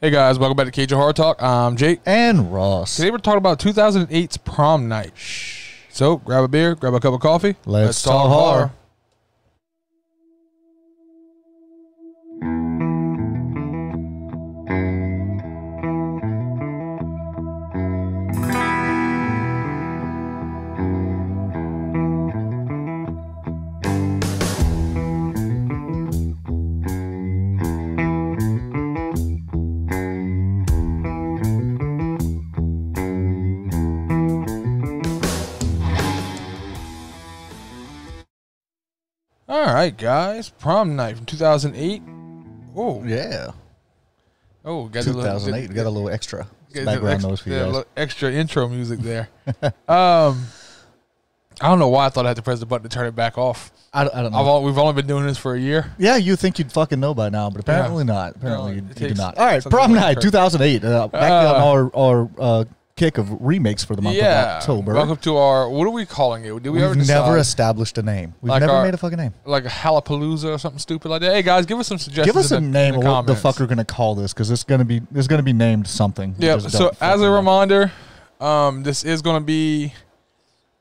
Hey guys, welcome back to Cajun Horror Talk. I'm Jake. And Ross. Today we're talking about 2008's prom night. So grab a beer, grab a cup of coffee. Let's talk horror. All right, guys. Prom night from 2008. Oh, Yeah. oh, got a little- 2008. We got a little extra background extra, noise for you guys. little extra intro music there. um, I don't know why I thought I had to press the button to turn it back off. I, don't- I don't know. I've all, we've only been doing this for a year. yeah, you think you'd fucking know by now, but apparently not. Apparently No, you, you do not. All right, prom night 2008. Uh, back Uh, on our, our uh, kick of remakes for the month yeah. of October. Welcome to our. What are we calling it? Did we decide? never established a name. We've Like never our- made a fucking name. like a Halapalooza or something stupid like that. Hey guys, give us some suggestions. Give us a the, name of the what the fuck we're gonna call this because it's gonna be it's gonna be named something. Yeah. So as a reminder, um, this is going to be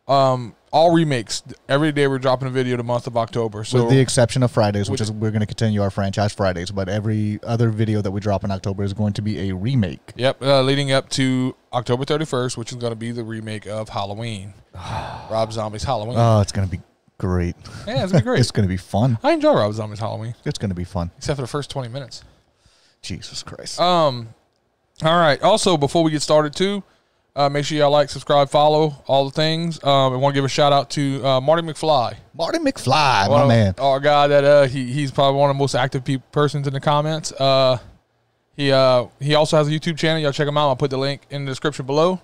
um all remakes. Every day we're dropping a video the month of October. So with the exception of Fridays, which is we're going to continue our franchise Fridays, but every other video that we drop in October is going to be a remake. yep, uh, leading up to October 31st, which is going to be the remake of Halloween, Rob Zombie's Halloween. Oh, it's going to be great. yeah, it's gonna be great. It's going to be fun. I enjoy Rob Zombie's Halloween, It's going to be fun. except for the first 20 minutes. Jesus Christ. Um, all right. Also, before we get started, too, uh, make sure y'all like, subscribe, follow all the things. Um, I want to give a shout out to uh, Marty McFly. Marty McFly, One my of- man. Our guy that uh, he he's probably one of the most active pe- persons in the comments. Uh, he uh he also has a YouTube channel. Y'all check him out. I'll put the link in the description below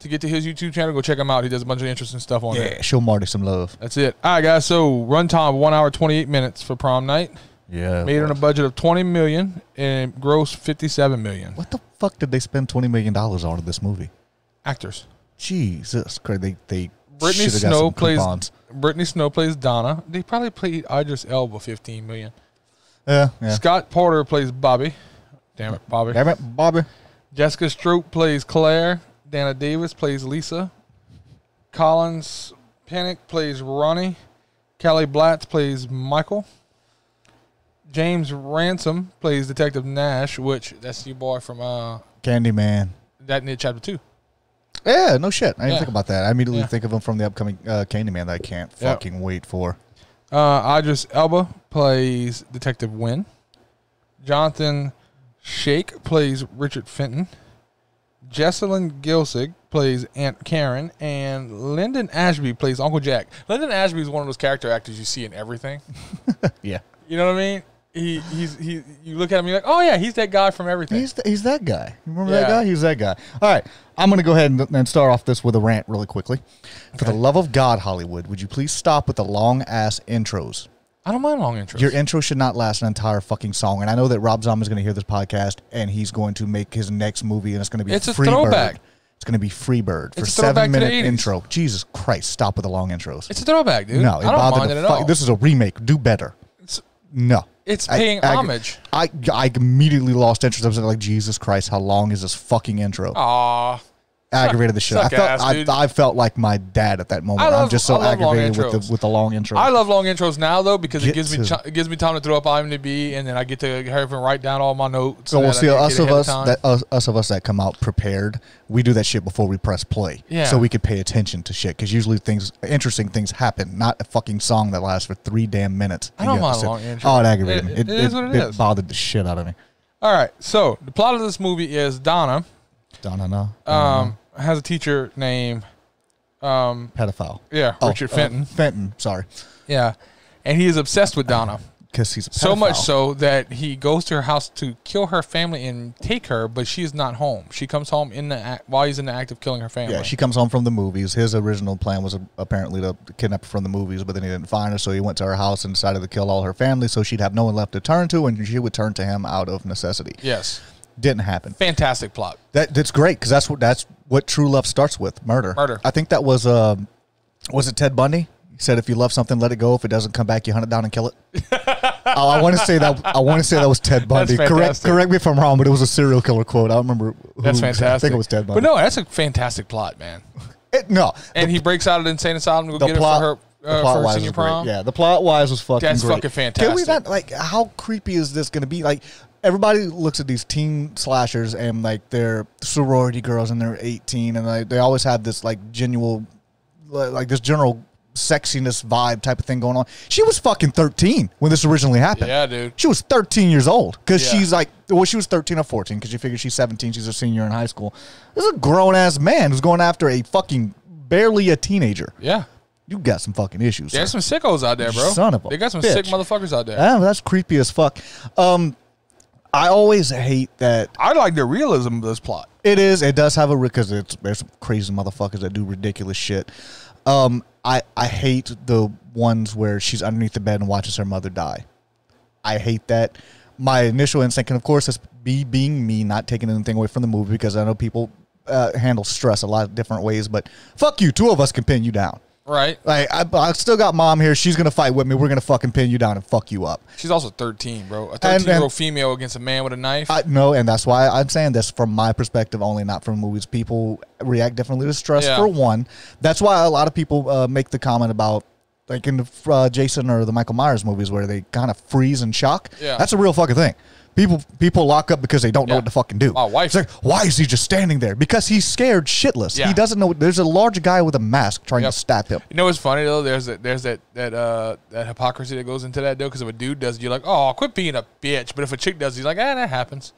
to get to his YouTube channel. Go check him out. He does a bunch of interesting stuff on there. Yeah, show Marty some love. That's it. All right, guys. So runtime one hour twenty eight minutes for prom night. Yeah. Made on a budget of twenty million and gross fifty seven million. What the fuck did they spend $20 million on in this movie? Actors. Jesus Christ. They, they Brittany Snow plays coupons. Brittany Snow plays Donna. They probably played Idris Elba fifteen million. Yeah, yeah. Scott Porter plays Bobby. Damn it, Bobby. Damn it, Bobby. Jessica Stroup plays Claire. Dana Davis plays Lisa. Collins Pennie plays Ronnie. Kelly Blatz plays Michael. James Ransone plays Detective Nash, which that's your boy from uh Candyman. that in chapter two. Yeah, no shit. I didn't Yeah. think about that. I immediately Yeah. think of him from the upcoming uh, Candyman that I can't Yeah. fucking wait for. Uh Idris Elba plays Detective Wynn. Jonathon Schaech plays Richard Fenton. Jessalyn Gilsig plays Aunt Karen, and Linden Ashby plays Uncle Jack. Linden Ashby is one of those character actors you see in everything. Yeah. You know what I mean? He he's he. You look at him, you're like, oh yeah, he's that guy from everything. He's th- he's that guy. You remember Yeah. that guy? He's that guy. All right, I'm gonna go ahead and, and start off this with a rant really quickly. For the love of God, Hollywood, would you please stop with the long ass intros? I don't mind long intros. Your intro should not last an entire fucking song. And I know that Rob Zombie's gonna hear this podcast and he's going to make his next movie and it's gonna be It's a Freebird. throwback. It's gonna be Freebird for It's a throwback seven to the minute 80s. intro. Jesus Christ, stop with the long intros. it's a throwback, dude. no, it I don't bothered mind the it at fuck- all. This is a remake. Do better. It's- No. It's paying I- homage. I, I immediately lost interest. I was like, Jesus Christ, how long is this fucking intro? Aw, aggravated the shit. I felt ass, I. I felt like my dad at that moment. Love- I'm just so I love long aggravated with the with the long intro. I love long intros now though because Get it gives me ch- it gives me time to throw up IMDb and then I get to have him write down all my notes. so we'll see us of us time. that us, us of us that come out prepared. We do that shit before we press play, Yeah. so we could pay attention to shit. Because usually things, interesting things happen. Not a fucking song that lasts for three damn minutes. I don't mind to long intro. Oh, it aggravated It- me. It, it is what it is. bothered the shit out of me. All right, so the plot of this movie is Donna Don't know. um, has a teacher named um, pedophile. yeah Oh, Richard uh, Fenton. Fenton. Sorry, Yeah, and he is obsessed with Donna. because he's So much so that he goes to her house to kill her family and take her, but she's not home. She comes home in the act, while he's in the act of killing her family. Yeah, she comes home from the movies. His original plan was uh, apparently to kidnap her from the movies, but then he didn't find her, so he went to her house and decided to kill all her family, so she'd have no one left to turn to, and she would turn to him out of necessity. yes, Didn't happen. fantastic plot. That that's great because that's what that's what true love starts with murder. Murder. I think that was um, was it Ted Bundy? He said, "If you love something, let it go. If it doesn't come back, you hunt it down and kill it." Oh, I want to say that. I want to say that was Ted Bundy. Correct. Correct me if I'm wrong, but it was a serial killer quote. I don't remember. Who, That's I fantastic. think it was Ted Bundy. But no, that's a fantastic plot, man. It- no. And he breaks out of the insane asylum to go the get plot, her for the her, uh, plot wise was great. prom. Yeah, the plot wise was fucking That's great. fucking Can we fantastic. not like how creepy is this going to be? Like everybody looks at these teen slashers and like they're sorority girls and they're 18 and like, they always have this like genuine like this general sexiness vibe type of thing going on. She was fucking 13 when this originally happened. Yeah, dude. She was 13 years old because Yeah. she's like, well, she was 13 or 14 because you figure she's 17. She's a senior in high school. This is a grown ass man who's going after a fucking barely a teenager. Yeah. You got some fucking issues. There's sir. some sickos out there, bro. Son of a They got some bitch. sick motherfuckers out there. Ah, that's creepy as fuck. Um, I always hate that I like the realism of this plot. it is. It does have a because it's there's some crazy motherfuckers that do ridiculous shit. Um, I I hate the ones where she's underneath the bed and watches her mother die. I hate that. My initial instinct, and of course, it's be being me, not taking anything away from the movie because I know people uh, handle stress a lot of different ways. But fuck you, two of us can pin you down. Right. Like I, I still got mom here. She's gonna fight with me. We're gonna fucking pin you down and fuck you up. She's also 13, bro. A thirteen year old female against a man with a knife. I no, and that's why I'm saying this from my perspective only, not from movies. People react differently to stress. Yeah. For one, that's why a lot of people uh, make the comment about like in the uh, Jason or the Michael Myers movies where they kind of freeze and shock. Yeah. that's a real fucking thing. People people lock up because they don't know what to fucking do. My wife- It's like, why is he just standing there? Because he's scared shitless. Yeah. He doesn't know. There's a large guy with a mask trying Yep. to stab him. You know what's funny though? There's that there's that that uh that hypocrisy that goes into that though. Because if a dude does, it, you're like, oh, quit being a bitch. But if a chick does, it, you're like, ah, that happens.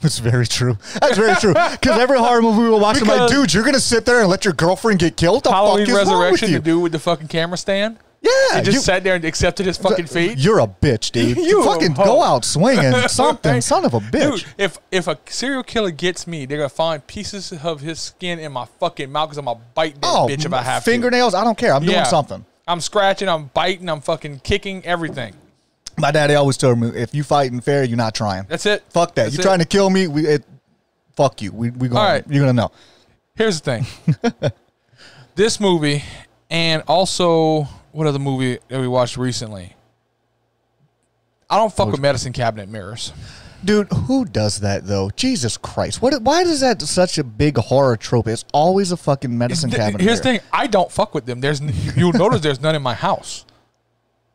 That's very true. That's very true. Because every horror movie we watch, I'm like, Because- dude, you're gonna sit there and let your girlfriend get killed? The Halloween fuck is wrong with Resurrection, you? the dude with the fucking camera stand. Yeah, He just you- sat there and accepted his fucking fate. You're a bitch, dude. You fucking go out swinging something, Right? son of a bitch. Dude, if if a serial killer gets me, they're gonna find pieces of his skin in my fucking mouth because I'm gonna bite that oh, bitch if I have to. fingernails. I don't care. I'm doing something. I'm scratching, I'm biting, I'm fucking kicking everything. My daddy always told me, if you fighting fair, you're not trying. That's it. Fuck that. That's you it. trying to kill me? We it. Fuck you. We we going. All right. You're gonna know. Here's the thing. this movie and also what other movie that we watched recently? I don't fuck with medicine cabinet mirrors. Dude, who does that though? Jesus Christ! What? Why is that such a big horror trope? It's always a fucking medicine Th- cabinet. Here's the thing: I don't fuck with them. There's n- you'll notice there's none in my house.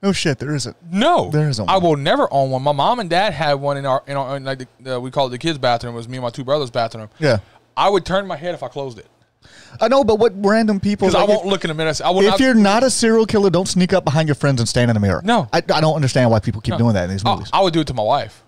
No shit, there isn't. No, There isn't I one. will never own one. My mom and dad had one in our in our in like the, the, we call it the kids' bathroom. It was me and my two brothers' bathroom. Yeah, I would turn my head if I closed it I know, but what random people? because like, I won't if- look in the mirror. I will If not. you're not a serial killer, don't sneak up behind your friends and stand in the mirror. No. I, I don't understand why people keep doing that in these oh, movies. I would do it to my wife.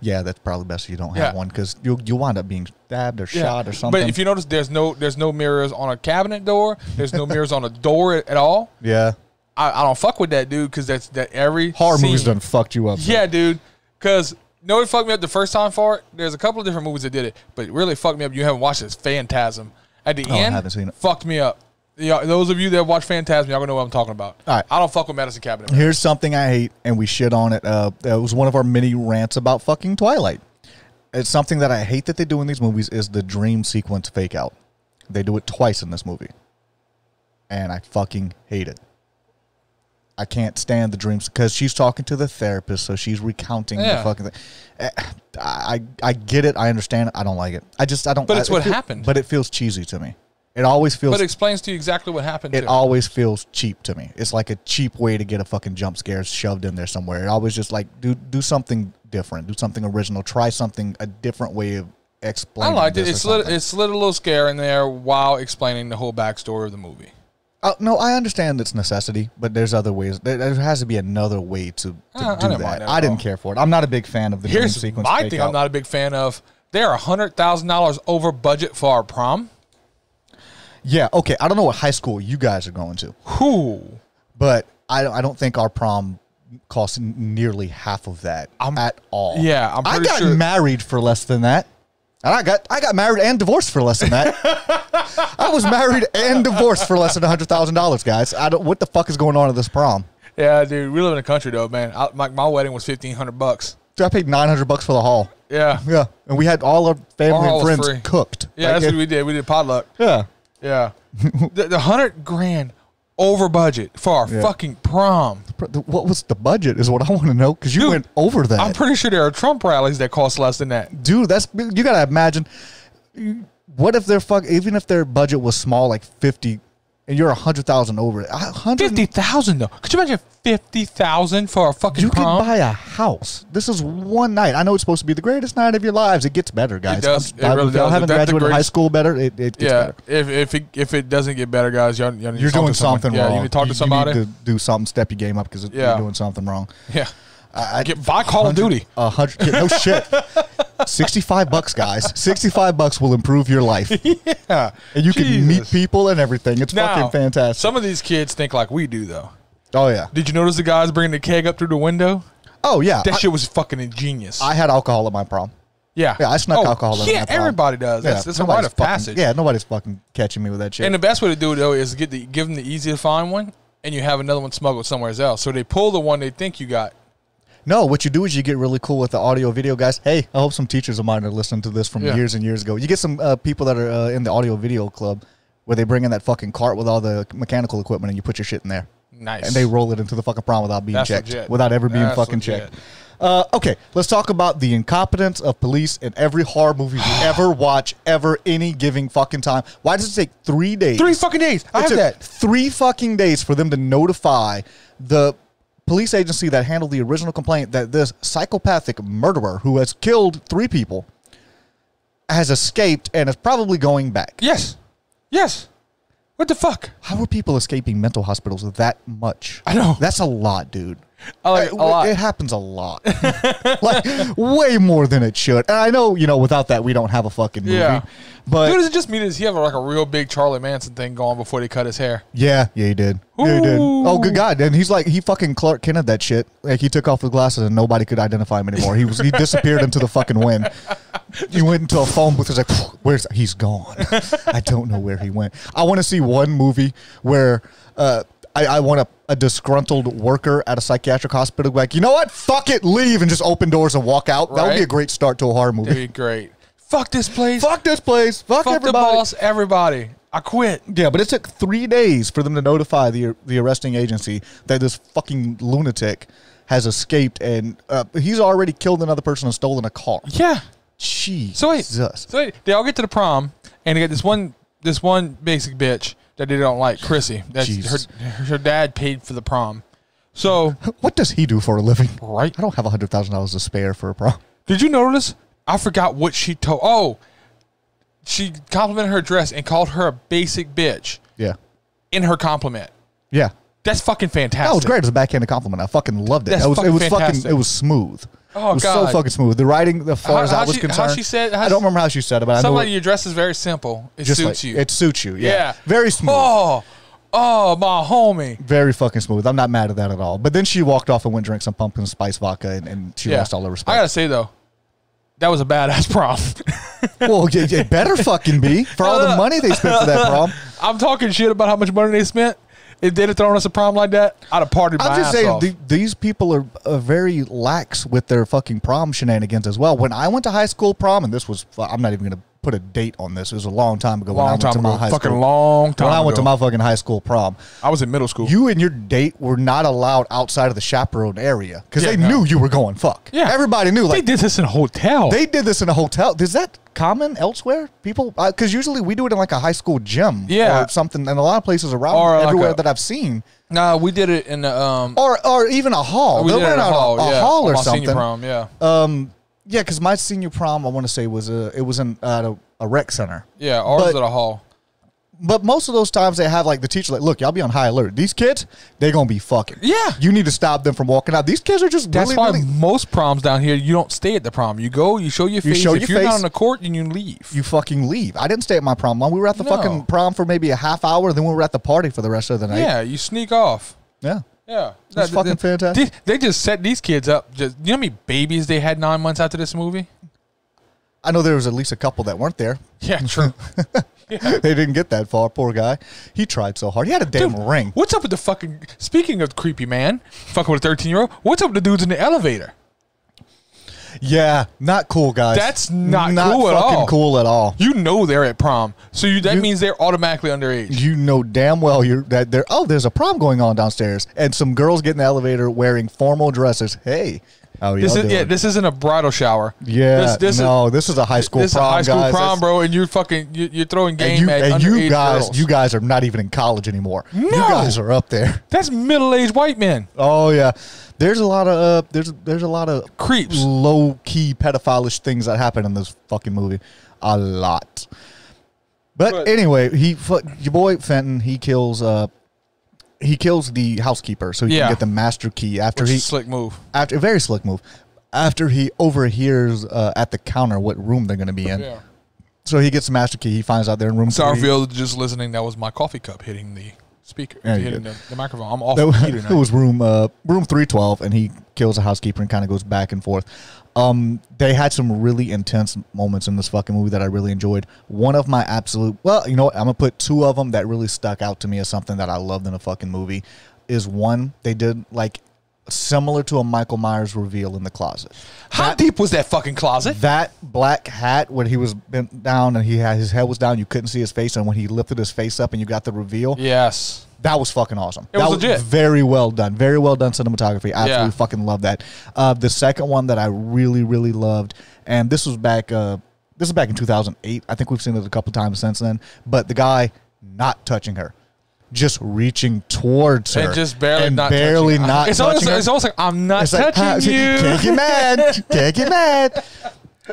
yeah, that's probably best if you don't Yeah. have one because you you wind up being stabbed or shot or something. But if you notice, there's no there's no mirrors on a cabinet door. There's no mirrors on a door at all. yeah, I, I don't fuck with that, dude, because that's that every horror scene, movies done fucked you up. Yeah, dude. Because no, what fucked me up the first time for it. There's a couple of different movies that did it, but it really fucked me up. You haven't watched it. It's Phantasm. At the Oh, I end, haven't seen it. fucked me up. Yeah, those of you that watch Phantasm, y'all gonna know what I'm talking about. All right. I don't fuck with medicine cabinet. Here's something I hate, and we shit on it. Uh, it was one of our mini rants about fucking Twilight. It's something that I hate that they do in these movies is the dream sequence fake out. They do it twice in this movie, and I fucking hate it. I can't stand the dreams because she's talking to the therapist, so she's recounting Yeah. the fucking thing. Eh, I I get it, I understand it, I don't like it. I just I don't. But it's I- it what feel- happened. But it feels cheesy to me. It always feels But it explains to you exactly what happened. it always feels cheap to me. It's like a cheap way to get a fucking jump scare shoved in there somewhere. It always just like do do something different, do something original, try something a different way of explaining. I liked it. It slid, it slid a little scare in there while explaining the whole backstory of the movie. Uh, no, I understand it's necessity, but there's other ways. There, there has to be another way to, to Uh, I do didn't that. I didn't care for it. I'm not a big fan of the dream Here's sequence. my thing. out. I'm not a big fan of. They're a hundred thousand dollars over budget for our prom. Yeah, okay. I don't know what high school you guys are going to, Who? but I, don't- I don't think our prom cost n- nearly half of that I'm- at all. yeah, I'm I got sure- married for less than that. And I got I got married and divorced for less than that. I was married and divorced for less than hundred thousand dollars, guys. I don't. What the fuck is going on at this prom? Yeah, dude. We live in the country though, man. I, my, my wedding was fifteen hundred bucks. Dude, I paid nine hundred bucks for the hall. Yeah. Yeah, and we had all our family Our hall and was friends free. cooked. Yeah, Like, that's it- what we did. We did potluck. Yeah, Yeah. the, the hundred grand over budget for our Yeah. fucking prom. What was the budget? Is what I want to know because you Dude, went over that. I'm pretty sure there are Trump rallies that cost less than that. dude that's you gotta imagine what if their fuck even if their budget was small like 50 and you're a hundred thousand over it Fifty thousand though. Could you imagine fifty thousand for a fucking you prom? can buy a house this is one night i know it's supposed to be the greatest night of your lives it gets better guys It does. It really if y'all does. haven't graduated high school better it, it gets yeah, better if if it, if it doesn't get better, guys, y'all, y'all need you're doing something yeah, wrong you need to talk You- to somebody. you need to do something step your game up because Yeah. you're doing something wrong yeah, I, get buy Call of Duty. a hundred yeah, no shit 65 bucks guys 65 bucks will improve your life Yeah, and you can meet people and everything it's Now, fucking fantastic Some of these kids think like we do though. oh yeah Did you notice the guys bringing the keg up through the window? oh yeah That I- shit was fucking ingenious. I had alcohol at my prom. yeah, Yeah, I snuck Oh, alcohol in Yeah, my prom. everybody does. That's, that's a rite of fucking- passage. Yeah, nobody's fucking catching me with that shit. And the best way to do it though is get the give them the easy to find one, and you have another one smuggled somewhere else. So they pull the one they think you got. No, what you do is you get really cool with the audio video guys. Hey, I hope some teachers of mine are listening to this from Yeah. years and years ago. You get some uh, people that are uh, in the audio video club where they bring in that fucking cart with all the mechanical equipment and you put your shit in there. Nice. And they roll it into the fucking prom without being That's checked, legit. without ever being That's fucking legit. checked. Uh, okay, let's talk about the incompetence of police in every horror movie we ever watch, ever, any giving fucking time. Why does it take three days? Three fucking days. I It have that. Three fucking days for them to notify the police agency that handled the original complaint that this psychopathic murderer who has killed three people has escaped and is probably going back. Yes. Yes. What the fuck? How are people escaping mental hospitals that much? I know. That's a lot, dude. I like it a lot. It happens a lot. like way more than it should. And I know, you know, without that we don't have a fucking movie. Yeah. But Dude, does it just mean does he have like a real big Charlie Manson thing going before they cut his hair? Yeah, yeah, he did. Yeah, he did. Ooh. Oh, good God! And he's like, he fucking Clark Kent that shit. Like he took off his glasses and nobody could identify him anymore. He was he disappeared into the fucking wind. He went into a phone booth. He's like, where's he's gone? I don't know where he went. I want to see one movie where uh, I, I want a, a disgruntled worker at a psychiatric hospital like, you know what? Fuck it, leave and just open doors and walk out. That would be a great start to a horror movie. That'd be great. Fuck this place. Fuck this place. Fuck, Fuck the everybody. boss. Everybody. I quit. Yeah, but it took three days for them to notify the the arresting agency that this fucking lunatic has escaped and uh, he's already killed another person and stolen a car. Yeah. Jesus. So wait, so wait, they all get to the prom, and they got this one, this one basic bitch that they don't like, Chrissy. That's her, her dad paid for the prom. So what does he do for a living? right, I don't have a hundred thousand dollars to spare for a prom. did you notice? I forgot what she told. Oh, she complimented her dress and called her a basic bitch Yeah. in her compliment. Yeah. That's fucking fantastic. That was great. It was a backhanded compliment. I fucking loved it. That's it was, it fucking was fucking it was smooth. Oh, it was God. so fucking smooth. The writing, as far How- as how I was she- how concerned, she said- how I don't remember how she said it, but I know it, your dress is very simple. It suits like, you. It suits you. Yeah. Yeah. Very smooth. oh, oh, my homie. Very fucking smooth. I'm not mad at that at all. But then she walked off and went drink some pumpkin spice vodka, and, and she lost all her respect. I gotta say though, that was a badass prom. well, it, it better fucking be for all the money they spent for that prom. I'm talking shit about how much money they spent. If they'd have thrown us a prom like that, I'd have partied I'm just saying these people are uh, very lax with their fucking prom shenanigans as well. When I went to high school prom, and this was I'm not even gonna put a date on this. It was a long time ago. when I long went time to my ago, high fucking school. long time. When I went to my fucking high school prom, I was in middle school. you and your date were not allowed outside of the chaperone area because Yeah, they no. knew you were going fuck. Yeah. everybody knew. they did this in a hotel. They did this in a hotel. Is that common elsewhere? People, because usually we do it in like a high school gym, Yeah. or something. And a lot of places around Or like everywhere a- that I've seen, nah, we did it in the um. or or even a hall. we They'll did it in a hall, a, a yeah, hall or something. Senior prom, yeah, Um, yeah, because my senior prom, I want to say was a it was in at a, a rec center. yeah. Ours but- at a hall. But most of those times they have like the teacher like, look, y'all be on high alert. These kids, they're gonna be fucking. Yeah. you need to stop them from walking out. These kids are just That's really, why really most proms down here you don't stay at the prom. You go, you show your face. show if your you're face. not on the court, and you leave. you fucking leave. I didn't stay at my prom. We were at the No. fucking prom for maybe a half hour, then we were at the party for the rest of the night. yeah, you sneak off. Yeah. Yeah, That's That- fucking that- fantastic. They, they just set these kids up. Just you know how many babies they had nine months after this movie? I know there was at least a couple that weren't there. Yeah, true. they didn't get that far. Poor guy. He tried so hard. He had a damn Dude, ring. What's up with the fucking? Speaking of creepy man, fucking with a thirteen year old. What's up with the dudes in the elevator? Yeah, not cool, guys. That's not cool at all. cool at all. You know they're at prom, so you, that You- means they're automatically underage. You know damn well you're that there. Oh, there's a prom going on downstairs, and some girls get in the elevator wearing formal dresses. Hey, are This is, yeah, this isn't a bridal shower. Yeah, This, this no, is, this is a high school this is a prom, high school guys. prom, bro. And you're fucking you, you're throwing game And you, at and you guys, girls. you guys are not even in college anymore. No. You guys are up there. That's middle aged white men. Oh yeah, there's a lot of uh, there's there's a lot of Creeps. low key pedophilish things that happen in this fucking movie. A lot. But, But- anyway, he your boy Fenton he kills uh he kills the housekeeper so he Yeah. can get the master key after Which he a slick move. after a very slick move after he overhears uh, at the counter what room they're going to be in. Yeah. So he gets the master key. He finds out they're in room Sorry three. for you just listening. That was my coffee cup hitting the speaker, hitting the, the microphone. I'm off That the was, it was room uh, room three twelve, and he kills a housekeeper and kind of goes back and forth. Um, they had some really intense moments in this fucking movie that I really enjoyed. One of my absolute well, you know what? I'm gonna put two of them that really stuck out to me as something that I loved in a fucking movie. Is one they did like similar to a Michael Myers reveal in the closet. How deep was that fucking closet? That black hat when he was bent down and he had his head was down, you couldn't see his face, and when he lifted his face up and you got the reveal, Yes. that was fucking awesome. It that was legit. very well done. Very well done cinematography. I Absolutely Yeah. fucking love that. Uh, the second one that I really really loved, and this was back. Uh, this is back in 2008. I think we've seen it a couple times since then. But the guy not touching her, just reaching towards her, And just barely and not barely touching. not It's almost, her. it's almost like I'm not It's touching ah, you. Can't get mad. Can't get mad.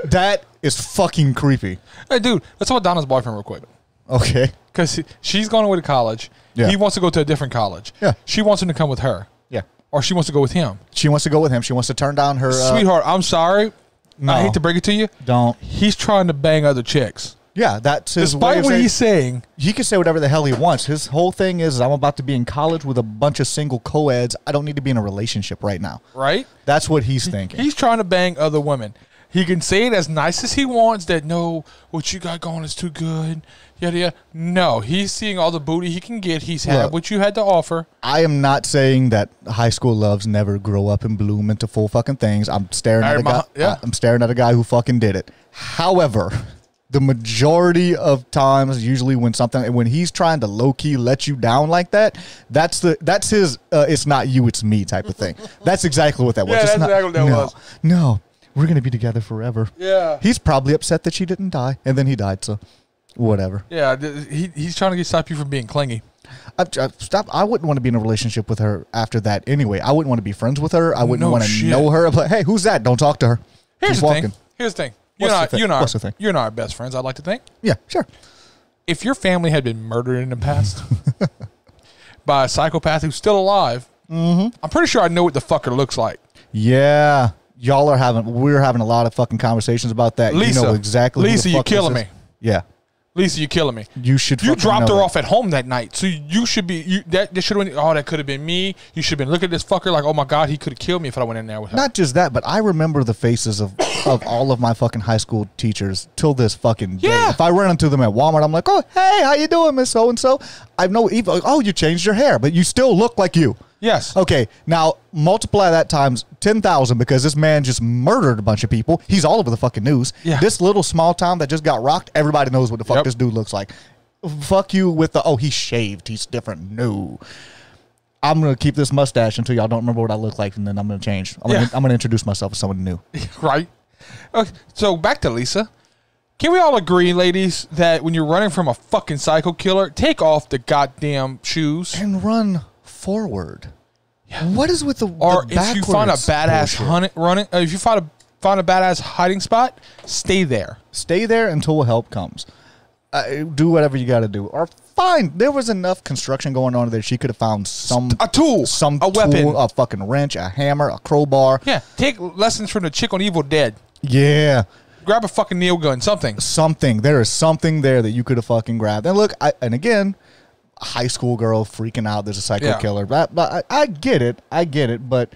That is fucking creepy. Hey, dude, let's talk about Donna's boyfriend real quick. Okay. Because she's going away to college. Yeah. He wants to go to a different college. Yeah. She wants him to come with her, Yeah. or she wants to go with him. She wants to go with him. She wants to turn down her. Uh, Sweetheart, I'm sorry. No. I hate to break it to you. Don't. He's trying to bang other chicks. Yeah, that's his way Despite of what saying- he's saying, he can say whatever the hell he wants. His whole thing is, I'm about to be in college with a bunch of single co-eds. I don't need to be in a relationship right now. right? That's what he's thinking. He's trying to bang other women. He can say it as nice as he wants that no, what you got going is too good. Yada yada. No, he's seeing all the booty he can get. He's had Look. what you had to offer. I am not saying that high school loves never grow up and bloom into full fucking things. I'm staring at a guy. yeah. I'm staring at a guy who fucking did it. However, the majority of times, usually when something when he's trying to low key let you down like that, that's the that's his. Uh, it's not you, it's me type of thing. That's exactly what that was. Yeah, It's that's not- exactly what that no, was. No, we're gonna be together forever. Yeah. He's probably upset that she didn't die, and then he died. So, whatever. Yeah, he, he's trying to stop you from being clingy. I, I, stop. I wouldn't want to be in a relationship with her after that. Anyway, I wouldn't want to be friends with her. I wouldn't No want to know her. But hey, who's that? Don't talk to her. Here's Keep the walking. thing. Here's the thing. You What's and the I, you and I, What's the thing? you and I are best friends. I'd like to think. Yeah, sure. If your family had been murdered in the past by a psychopath who's still alive, Mm-hmm. I'm pretty sure I know what the fucker looks like. Yeah, y'all are having. We're having a lot of fucking conversations about that. Lisa, you know exactly. Lisa, you fuck this killing me. Yeah, Lisa, you're killing me. you should. You dropped her that. off at home that night, so you should be. You that, that should have. Oh, that could have been me. You should have been looking at this fucker like, oh my god, he could have killed me if I went in there with her. Not just that, but I remember the faces of of all of my fucking high school teachers till this fucking day. Yeah. If I run into them at Walmart, I'm like, "Oh, hey, how you doing, Miss So and So?" I know. Oh, you changed your hair, but you still look like you. Yes. Okay, now multiply that times 10,000 because this man just murdered a bunch of people. He's all over the fucking news. Yeah. This little small town that just got rocked, everybody knows what the fuck Yep. this dude looks like. Fuck you with the, oh, he shaved. He's different. No. I'm going to keep this mustache until y'all don't remember what I look like, and then I'm going to change. I'm Yeah. going to introduce myself as someone new. right? Okay, so back to Lisa. Can we all agree, ladies, that when you're running from a fucking psycho killer, take off the goddamn shoes? And run forward. What is with the, Or the if you find a badass bullshit? hunting, running, uh, if you find a find a badass hiding spot, stay there. Stay there until help comes. Uh, do whatever you got to do. Or fine, there was enough construction going on there. She could have found some A tool, some a weapon. a fucking wrench, a hammer, a crowbar. Yeah, take lessons from the chick on Evil Dead. Yeah, Grab a fucking nail gun, something. something. There is something there that you could have fucking grabbed. And look, I, and again, high school girl freaking out. There's a psycho Yeah. killer. But, but I, I get it. I get it. But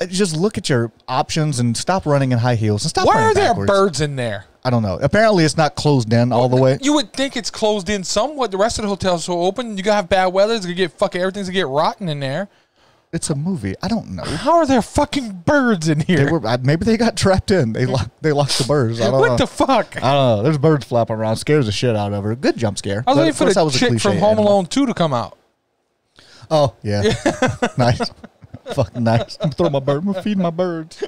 uh, just look at your options and stop running in high heels and stop. Why are there backwards. birds in there? I don't know. Apparently, it's not closed in all the way. You would think it's closed in somewhat. The rest of the hotel's so open. You gotta have bad weather. It's gonna get fucking everything's gonna get rotten in there. It's a movie. I don't know. How are there fucking birds in They here? were uh, maybe they got trapped in. They locked they locked the birds. I don't know. what know. the fuck? I don't know. There's birds flapping around. Scares the shit out of her. Good jump scare. I was waiting for the was a chick from Home animal. Alone 2 to come out. Oh yeah, nice. Fucking nice. I'm throwing my bird. I'm feeding my birds.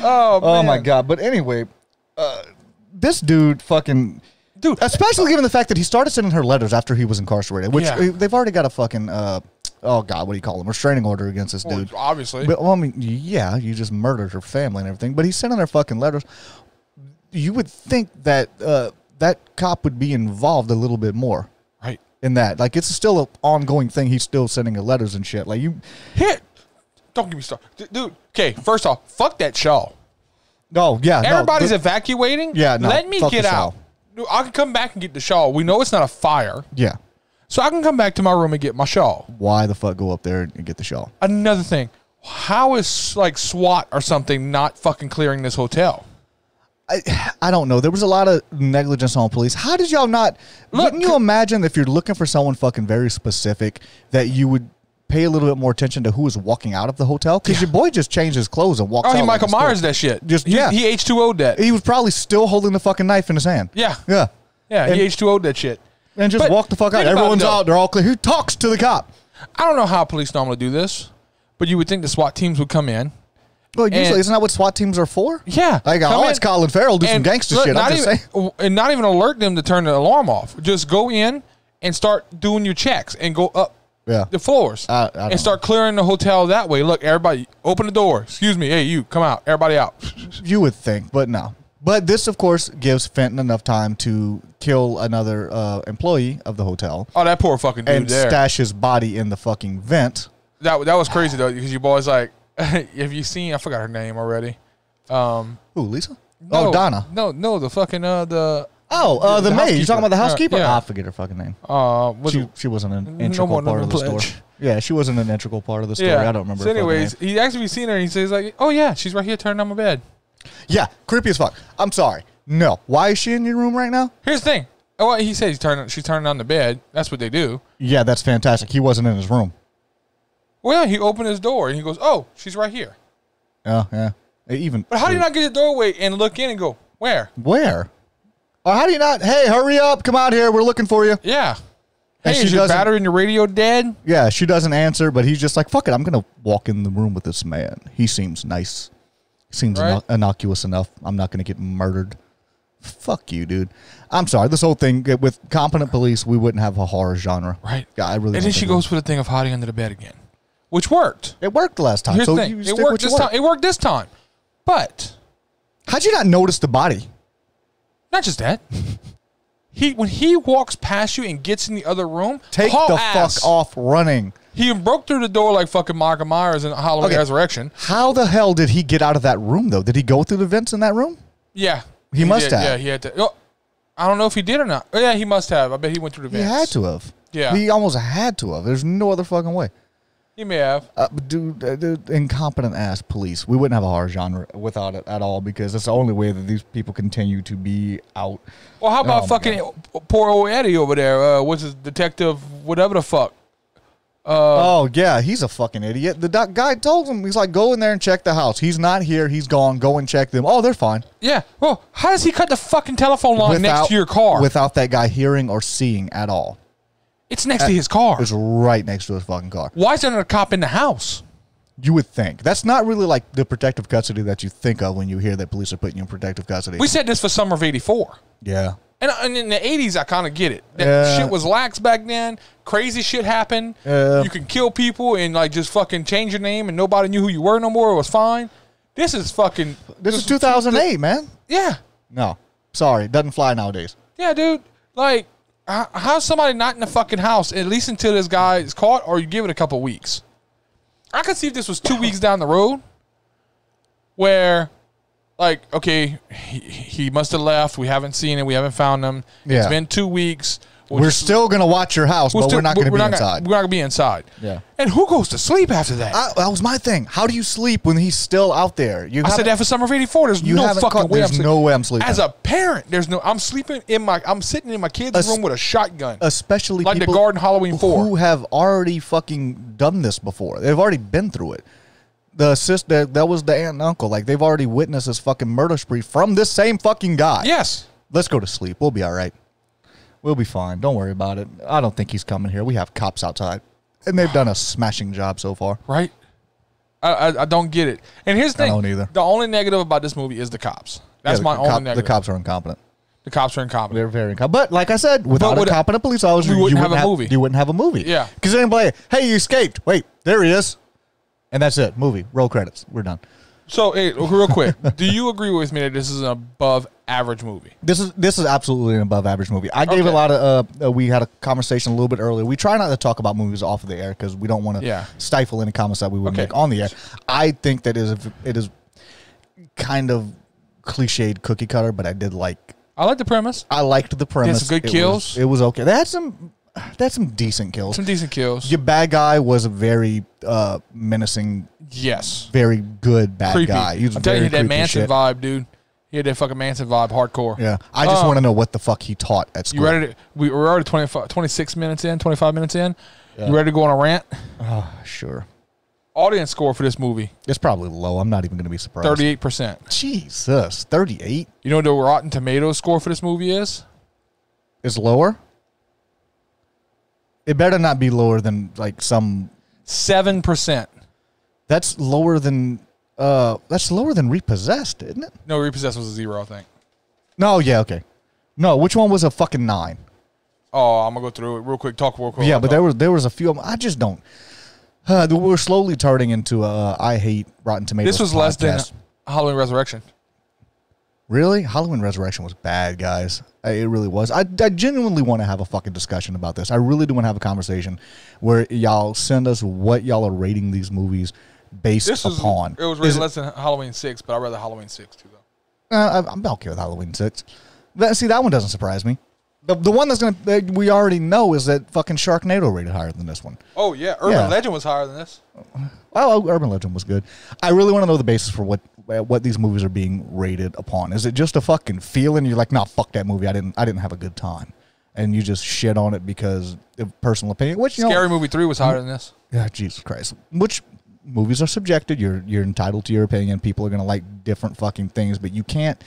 Oh, Oh my god! But anyway, uh, this dude fucking. Dude, Especially given the fact that he started sending her letters after he was incarcerated, which Yeah. they've already got a fucking uh, oh god, what do you call him? Restraining order against this well, dude. obviously. But well, I mean, yeah, you just murdered her family and everything. But he's sending her fucking letters. You would think that uh, that cop would be involved a little bit more right. in that. Like it's still an ongoing thing. He's still sending her letters and shit. Like you, hit. Don't get me started. D- Dude, okay, first off, fuck that show. No, yeah, no, Everybody's the- evacuating. Yeah, no, Let me get out. Dude, I can come back and get the shawl. We know it's not a fire. yeah. So I can come back to my room and get my shawl. Why the fuck go up there and get the shawl? Another thing. How is like SWAT or something not fucking clearing this hotel? I, I don't know. There was a lot of negligence on police. How did y'all not? Look, wouldn't you imagine if you're looking for someone fucking very specific that you would pay a little bit more attention to who is walking out of the hotel? Because your boy just changed his clothes and walked Oh, out. he Michael. Myers that shit. Just- he, yeah. he H two O'd that. He was probably still holding the fucking knife in his hand. Yeah, Yeah. yeah. And- he H two O'd that shit. And just But walk the fuck out. think about it, Everyone's though. out. They're all clear. Who talks to the cop? I don't know how police normally do this, but you would think the SWAT teams would come in. Well, usually And- isn't that what SWAT teams are for? Yeah, Like, come oh, in it's Colin Farrell do some and gangster look, shit. I'm not just even, saying. and not even alert them to turn the alarm off. Just go in and start doing your checks and go up Yeah. the floors I- I don't and start clearing the hotel that way. Look, everybody, open the door. Excuse me, hey, you come out. Everybody out. You would think, but no. But this, of course, gives Fenton enough time to kill another uh, employee of the hotel Oh, that poor fucking dude and there. stash his body in the fucking vent. that that was crazy though because your boy's like, have you seen? I forgot her name already. Um, Who, Lisa? no, oh, Donna. No, no, the fucking uh the Oh, uh, the, The maid. You talking about the housekeeper. housekeeper? Yeah. I forget her fucking name. uh She, it- she wasn't an No integral more part of the a story. Yeah, she wasn't an integral part of the story. yeah. I don't remember. So, anyways, he actually seen her and he says like, oh yeah, she's right here turning on my bed. Yeah, creepy as fuck. I'm sorry. No, why is she in your room right now? Here's the thing. Oh, well, he said he's turning. She's turning on the bed. That's what they do. Yeah, that's fantastic. He wasn't in his room. Well, he opened his door and he goes, "Oh, she's right here." Yeah, yeah. Even. But how do you not get the doorway and look in and go, "Where?" Where? Or how do you not? Hey, hurry up! Come out here. We're looking for you. Yeah. And Hey, she is your battery in your radio dead? Yeah, she doesn't answer, but he's just like, fuck it, I'm gonna walk in the room with this man. He seems nice. Seems Right. inno- innocuous enough. I'm not gonna get murdered. Fuck you, dude. I'm sorry. This whole thing uh, with competent police, we wouldn't have a horror genre. Right. Yeah, I really. And then she goes for the thing of hiding under the bed again, which worked. It worked the last time. Here's so the thing: it worked this time. It worked this time, but How'd you not notice the body? not just that. He when he walks past you and gets in the other room, Take the ass. fuck off running. He broke through the door like fucking Michael Myers in Halloween Okay. Resurrection. How the hell did he get out of that room though? Did he go through the vents in that room? Yeah, He must did. have. Yeah, he had to. Oh, I don't know if he did or not. Oh, yeah, he must have. I bet he went through the vents. He had to have. Yeah. He almost had to have. There's no other fucking way. He may have. Uh, dude, uh, dude, incompetent ass police. We wouldn't have a horror genre without it at all because it's the only way that these people continue to be out. Well, how about Oh, fucking poor old Eddie over there? Uh, what's his detective? Whatever the fuck. Uh, oh yeah, he's a fucking idiot. The doc- guy told him he's like, go in there and check the house. He's not here. He's gone. Go and check them. Oh, they're fine. Yeah. Well, how does he cut the fucking telephone line next to your car? without that guy hearing or seeing at all. it's next to his car. It's right next to his fucking car. Why is there not a cop in the house? You would think that's not really like the protective custody that you think of when you hear that police are putting you in protective custody. We said this for summer of '84. yeah. And, uh, and in the 80s, I kind of get it. That Yeah. shit was lax back then. Crazy shit happened. Yeah. You can kill people and like just fucking change your name and nobody knew who you were no more. It was fine. This is fucking. This is 2008, man. Yeah. No, sorry, doesn't fly nowadays. Yeah, dude. Like, how's somebody not in the fucking house at least until this guy is caught or you give it a couple weeks? I could see if this was two weeks down the road where, like, okay, he, he must have left. We haven't seen him. We haven't found him. Yeah. It's been two weeks. We'll we're just- still gonna watch your house, we'll but still- we're not gonna be not inside. we're not gonna be inside. Yeah. And who goes to sleep after that? I, that was my thing. How do you sleep when he's still out there? You I said that for summer of '84. There's You no fucking caught- way. there's I'm sleep- no way I'm sleeping. As a parent, there's no. I'm sleeping in my. I'm sitting in my kid's Es- room with a shotgun. especially like the Garden Halloween 4. who have already fucking done this before. They've already been through it. The sister that was the aunt and uncle. Like they've already witnessed this fucking murder spree from this same fucking guy. yes. Let's go to sleep. We'll be all right. We'll be fine. Don't worry about it. I don't think he's coming here. We have cops outside, and they've done a smashing job so far. Right. I, I I don't get it. And here's the I thing. don't either. The only negative about this movie is the cops. That's Yeah, my the only cop- negative. The cops are incompetent. The cops are incompetent. They're very incompetent. But like I said, without a competent police officer, you wouldn't wouldn't have a movie. You wouldn't have a movie. Yeah. Because play, hey, you escaped. Wait, there he is. And that's it. Movie. Roll credits. We're done. So, hey, real quick, do you agree with me that this is an above average movie? This is this is absolutely an above average movie. I gave Okay. a lot of. Uh, uh, we had a conversation a little bit earlier. We try not to talk about movies off of the air because we don't want to Yeah. stifle any comments that we would Okay. make on the air. I think that is it is kind of cliched cookie cutter, but I did like. I like the premise. I liked the premise. good It was- kills. it was okay. They had some. Had some decent kills. Some decent kills. Your bad guy was a very uh, menacing, Yes. very good bad Creepy. guy. He was I'm telling you, very he had that Manson shit. vibe, dude. He had that fucking Manson vibe, hardcore. Yeah, I just Um, want to know what the fuck he taught at school. You ready to? We, we're already 25, 26 minutes in, 25 minutes in. You ready to go on a rant? Oh, sure. Audience score for this movie, It's probably low. I'm not even going to be surprised. 38%. Jesus, 38 You know what the Rotten Tomatoes score for this movie is? is lower. It better not be lower than like some. 7%. That's lower than. Uh, that's lower than repossessed, isn't it? No, Repossessed was a zero, I think. No, yeah, okay. No, which one was a fucking nine? Oh, I'm going to go through it real quick. Talk real quick. yeah, but talk. there was there was a few of them. I just don't. Uh, we're slowly turning into a I hate Rotten Tomatoes. This was less than. Halloween Resurrection. Really? Halloween Resurrection was bad, guys. I- It really was. I, I genuinely want to have a fucking discussion about this. I really do want to have a conversation where y'all send us what y'all are rating these movies based This upon. it was Is rated less than Halloween 6, but I'd rather Halloween 6 too, though. Uh, I'm okay with Halloween six. That, see, that one doesn't surprise me. The, the one that's gonna that we already know is that fucking Sharknado rated higher than this one. Oh, yeah. Urban Yeah. Legend was higher than this. Well, Urban Legend was good. I really want to know the basis for what what these movies are being rated upon. Is it just a fucking feeling? You're like, nah, fuck that movie. I didn't I didn't have a good time, and you just shit on it because of personal opinion. Which you Scary know, Movie 3 was higher than this. yeah, Jesus Christ. Which movies are subjected. You're you're entitled to your opinion. People are gonna like different fucking things, but you can't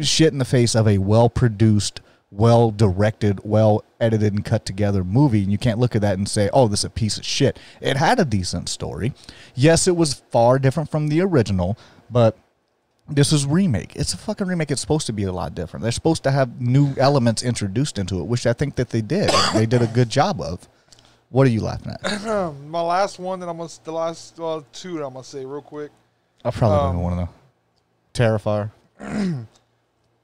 shit in the face of a well produced, well directed, well edited and cut together movie. And you can't look at that and say, "Oh, this is a piece of shit." It had a decent story. Yes, it was far different from the original, but this is remake. It's a fucking remake. It's supposed to be a lot different. They're supposed to have new elements introduced into it, which I think that they did. they did a good job of. What are you laughing at? My last one that I'm gonna, the last uh, two that I'm gonna say real quick. I probably Um, don't want to know. Terrifier.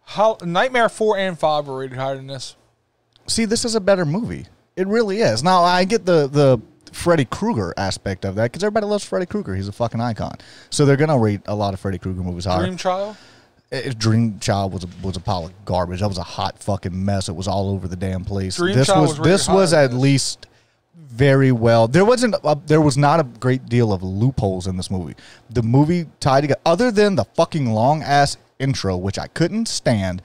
How Nightmare 4 and 5 were rated higher than this. See, this is a better movie. It really is. Now I get the the Freddy Krueger aspect of that because everybody loves Freddy Krueger. He's a fucking icon. So they're gonna rate a lot of Freddy Krueger movies higher. Dream Child. Eh, Dream Child was a, was a pile of garbage. That was a hot fucking mess. It was all over the damn place. Dream this Child was, was this was at least very well. There wasn't a, there was not a great deal of loopholes in this movie. The movie tied together, other than the fucking long ass intro, which I couldn't stand.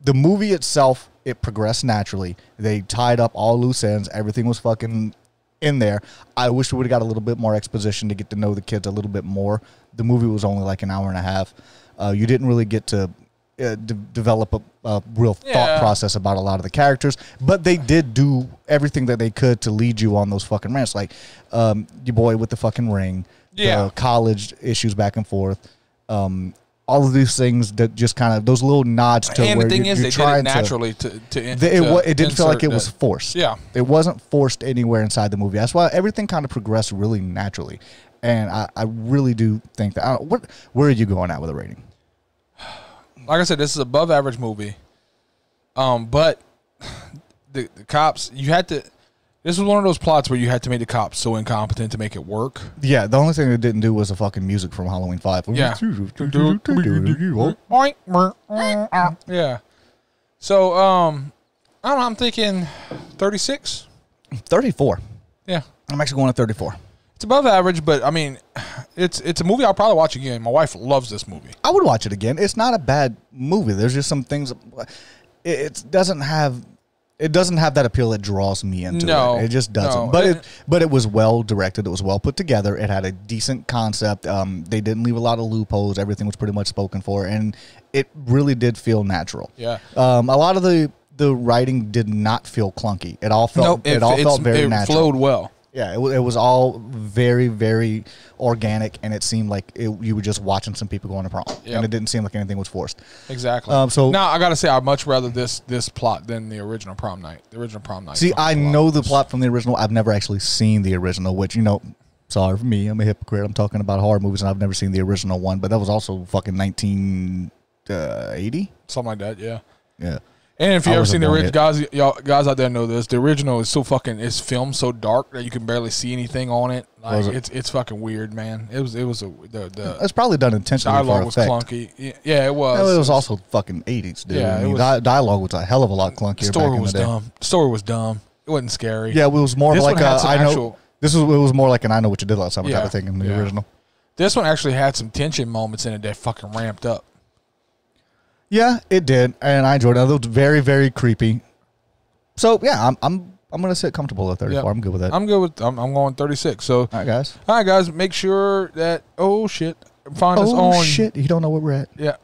The movie itself, it progressed naturally. They tied up all loose ends. Everything was fucking in there. I wish we would have got a little bit more exposition to get to know the kids a little bit more. The movie was only like an hour and a half. Uh, you didn't really get to uh, de- develop a, a real thought process about a lot of the characters, but they did do everything that they could to lead you on those fucking rants. Like um, your boy with the fucking ring, Yeah. the college issues back and forth. Um, all of these things that just kind of those little nods to and where the thing you're, is, they did it to- naturally to to, in- the- it, to it didn't feel like it was forced. Yeah. It wasn't forced anywhere inside the movie. That's why everything kind of progressed really naturally. And I, I really do think that. I what, where are you going at with a rating? Like I said, this is above average movie. Um, but the, the cops, you had to. This was one of those plots where you had to make the cops so incompetent to make it work. Yeah, the only thing they didn't do was the fucking music from Halloween 5. Yeah. Yeah. So, um, I don't know. I'm thinking 36. 34. Yeah, I'm actually going to 34. it's above average, but I mean, it's it's a movie I'll probably watch again. My wife loves this movie. I would watch it again. It's not a bad movie. There's just some things. It, it doesn't have. It doesn't have that appeal that draws me into No, it. It just doesn't. no. But It- it, but it was well directed. It was well put together. It had a decent concept. Um, they didn't leave a lot of loopholes. Everything was pretty much spoken for, and it really did feel natural. Yeah. Um, a lot of the the writing did not feel clunky. It all felt. it, all felt very it natural. flowed well. Yeah, it, it was all very, very organic, and it seemed like it, you were just watching some people going to prom, Yep. and it didn't seem like anything was forced. Exactly. Um, so- now I gotta say, I'd much rather this this plot than the original prom night. The original prom night. See, I was a lot know the plot from the original. I've never actually seen the original, which you know, sorry for me, I'm a hypocrite. I'm talking about horror movies, and I've never seen the original one. But that was also fucking 1980. something like that. Yeah. Yeah, And if you I ever seen the original, guys, y'all guys out there know this. The original is so fucking it's filmed so dark that you can barely see anything on it. Like it? it's it's fucking weird, man. It was it was a the the it's probably done intentionally for dialogue was effect. clunky. Yeah, Yeah, it was. No, it was also fucking 80s, dude. Yeah, I mean, was- dialogue was a hell of a lot clunkier. the story back in was dumb. The story was dumb. It wasn't scary. Yeah, it was more This like a, I had a, some I know. actual- This was it was more like an I know what you did last summer type of thing in the yeah. original. This one actually had some tension moments in it that fucking ramped up. Yeah, it did, and I enjoyed it. It was very, very creepy. So yeah, I'm I'm I'm gonna sit comfortable at 34. Yep. I'm good with that. I'm good with I'm, I'm going 36. So All right, guys. all right, guys, make sure that oh shit, find us Oh on shit, you don't know where we're at. Yeah.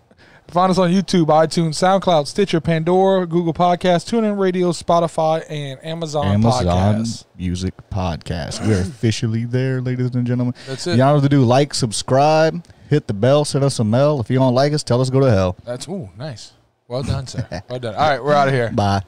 Find us on YouTube, iTunes, SoundCloud, Stitcher, Pandora, Google Podcasts, TuneIn Radio, Spotify, and Amazon, Amazon Podcasts. Music Podcast. We're officially there, ladies and gentlemen. That's it. Y'all know what to do: like, subscribe, hit the bell, send us a mail. If you don't like us, tell us go to hell. That's ooh, nice. Well done, sir. Well done. All right, we're out of here. Bye.